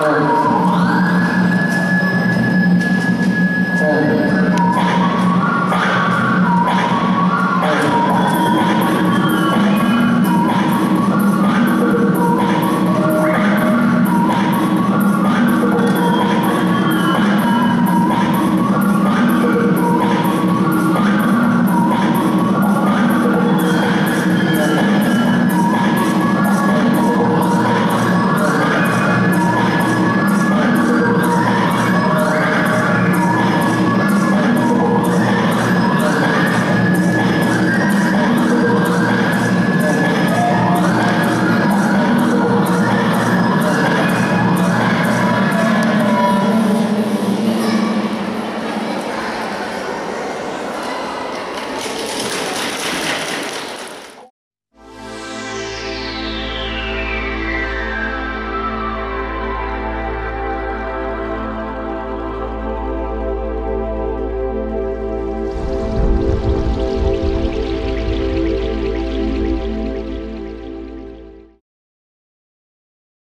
Burns.